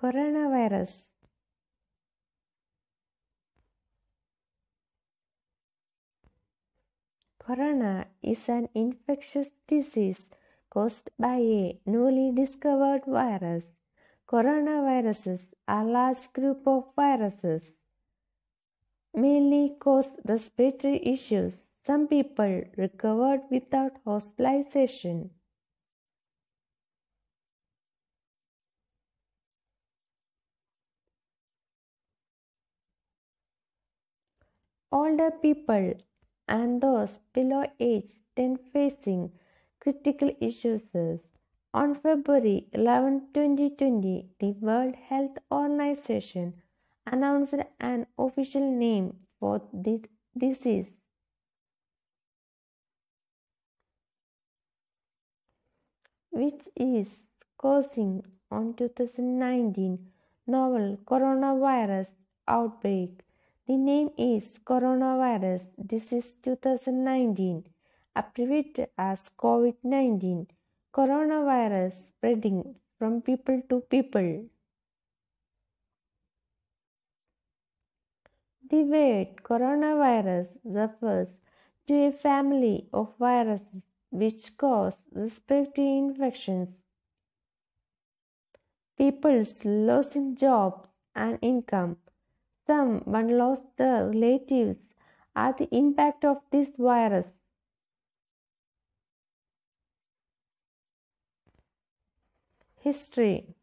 Coronavirus Corona is an infectious disease caused by a newly discovered virus. Coronaviruses are a large group of viruses mainly cause respiratory issues. Some people recovered without hospitalization. Older people and those below age 10 facing critical issues. On February 11, 2020, the World Health Organization announced an official name for the disease. which is causing on 2019 novel coronavirus outbreak. The name is Coronavirus Disease 2019, abbreviated as COVID 19. Coronavirus spreading from people to people. The word coronavirus refers to a family of viruses which cause respiratory infections. People's losing jobs and income. Someone lost their relatives at the impact of this virus. History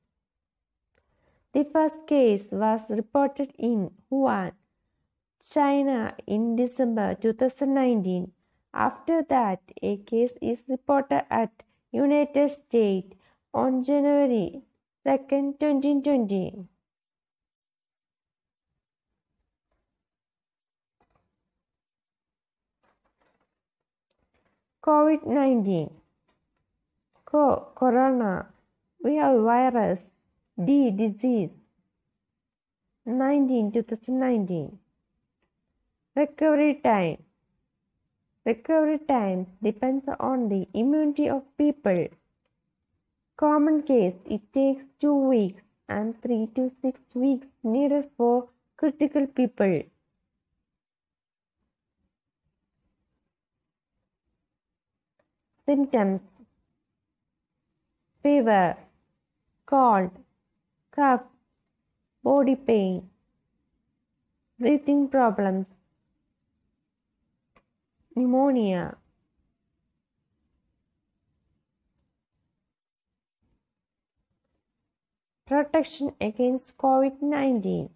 The first case was reported in Wuhan, China in December 2019. After that, a case is reported at United States on January 2, 2020. COVID-19 Co- Corona We have virus D disease 19 2019 Recovery time Recovery times depends on the immunity of people. Common case it takes 2 weeks and 3 to 6 weeks needed for critical people. Symptoms Fever, cold, cough, body pain, breathing problems, pneumonia. Protection against COVID 19.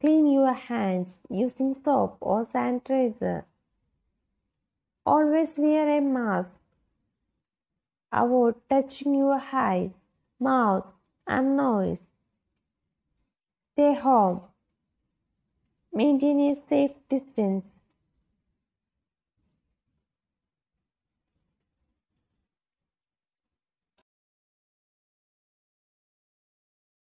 Clean your hands using soap or sanitizer. Always wear a mask. Avoid touching your eyes, mouth, and nose. Stay home. Maintain a safe distance.